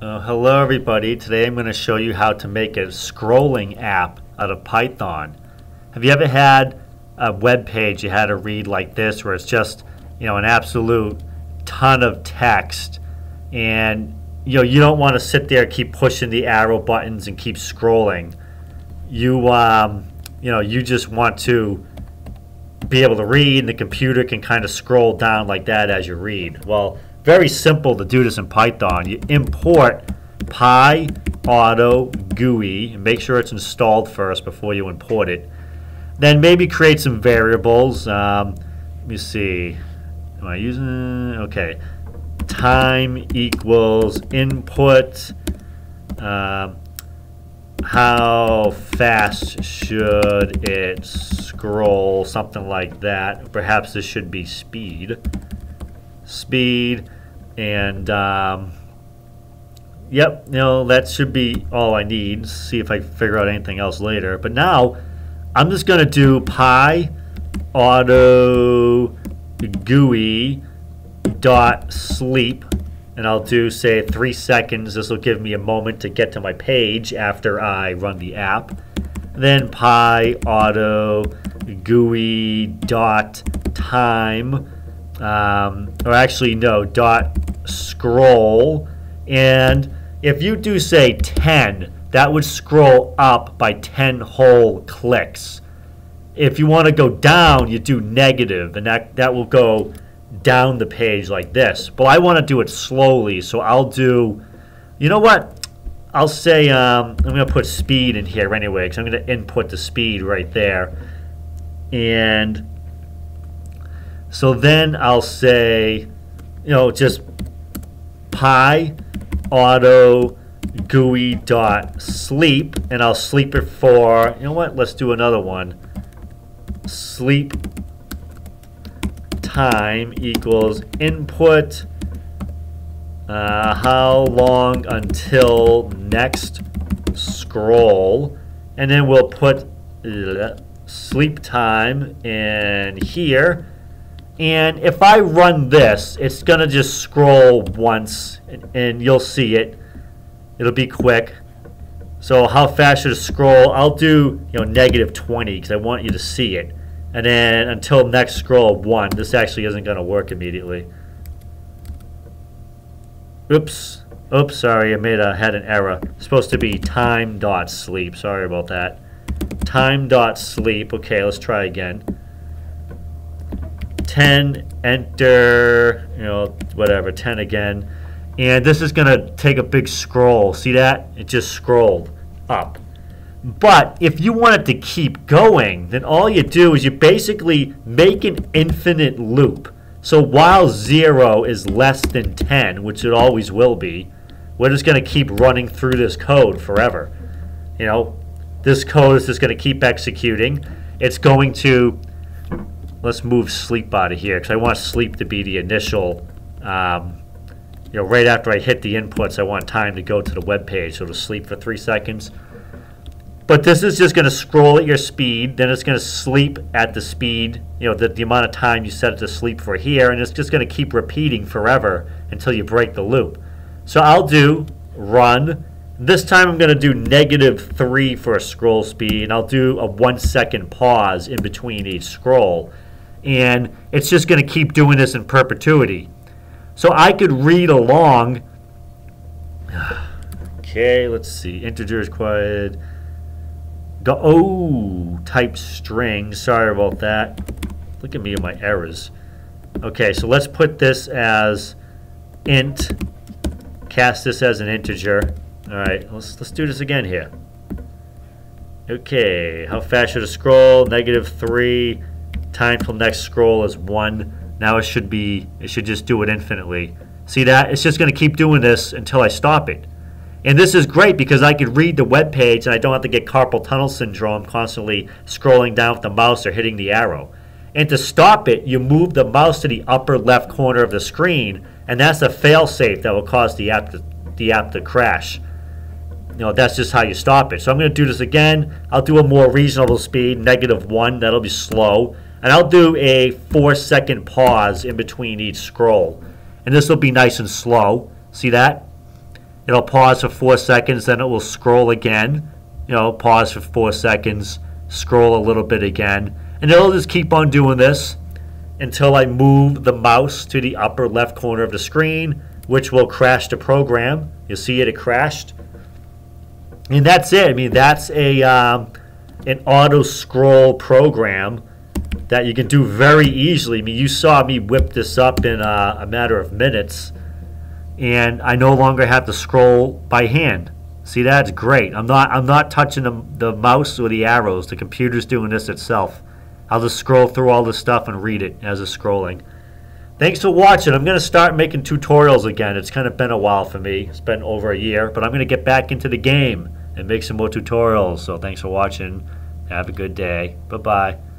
Uh, hello everybody. Today I'm going to show you how to make a scrolling app out of Python. Have you ever had a web page you had to read like this where it's just, you know, an absolute ton of text and you know, you don't want to sit there keep pushing the arrow buttons and keep scrolling. You um, you know, you just want to be able to read and the computer can kind of scroll down like that as you read. Well, very simple to do this in Python. You import Py Auto GUI and make sure it's installed first before you import it. Then maybe create some variables. Um, let me see. Am I using? Okay. Time equals input. Uh, how fast should it scroll? Something like that. Perhaps this should be speed speed, and um, yep, you know, that should be all I need. See if I figure out anything else later. But now I'm just going to do pi auto GUI dot sleep and I'll do say three seconds. This will give me a moment to get to my page after I run the app. Then pi auto GUI dot time um, or actually no, dot scroll. And if you do say 10, that would scroll up by 10 whole clicks. If you want to go down, you do negative, and that, that will go down the page like this. But I want to do it slowly, so I'll do, you know what? I'll say um, I'm going to put speed in here anyway, because I'm going to input the speed right there. And so then I'll say, you know, just Py auto GUI dot sleep, and I'll sleep it for, you know what, let's do another one. Sleep time equals input uh, how long until next scroll, and then we'll put sleep time in here and if I run this, it's going to just scroll once and, and, you'll see it. It'll be quick. So how fast should it scroll? I'll do you know negative 20 because I want you to see it. And then until next scroll 1. This actually isn't going to work immediately. Oops. Oops, sorry, I made a had an error. It's supposed to be time dot sleep. Sorry about that. Time dot sleep. Okay, let's try again. 10, enter, you know, whatever, 10 again. And this is going to take a big scroll. See that? It just scrolled up. But if you want it to keep going, then all you do is you basically make an infinite loop. So while 0 is less than 10, which it always will be, we're just going to keep running through this code forever. You know, this code is just going to keep executing. It's going to let's move sleep out of here because I want sleep to be the initial, um, you know, right after I hit the inputs, I want time to go to the web page, so to sleep for three seconds. But this is just going to scroll at your speed, then it's going to sleep at the speed, you know, the, the amount of time you set it to sleep for here, and it's just going to keep repeating forever until you break the loop. So I'll do run. This time I'm going to do negative 3 for a scroll speed, and I'll do a one second pause in between each scroll and it's just going to keep doing this in perpetuity. So I could read along. okay, let's see. Integer is quiet. Go, oh, type string. Sorry about that. Look at me and my errors. Okay, so let's put this as int. Cast this as an integer. All right, let's let's do this again here. Okay, how fast should it scroll? Negative three time till next scroll is one. Now it should be, it should just do it infinitely. See that? It's just going to keep doing this until I stop it. And this is great because I can read the web page and I don't have to get carpal tunnel syndrome constantly scrolling down with the mouse or hitting the arrow. And to stop it, you move the mouse to the upper left corner of the screen, and that's a failsafe that will cause the app to, the app to crash. You know, that's just how you stop it. So I'm going to do this again. I'll do a more reasonable speed, negative one. That'll be slow. And I'll do a four second pause in between each scroll. And this will be nice and slow. See that? It'll pause for four seconds, then it will scroll again. You know, pause for four seconds, scroll a little bit again. And it'll just keep on doing this until I move the mouse to the upper left corner of the screen, which will crash the program. You'll see it, it crashed. And that's it. I mean, that's a um, an auto scroll program that you can do very easily. I mean, you saw me whip this up in a, a matter of minutes, and I no longer have to scroll by hand. See, that's great. I'm not I'm not touching the, the mouse or the arrows. The computer's doing this itself. I'll just scroll through all the stuff and read it as it's scrolling. Thanks for watching. I'm going to start making tutorials again. It's kind of been a while for me. It's been over a year, but I'm going to get back into the game and make some more tutorials. So thanks for watching. Have a good day. Bye-bye.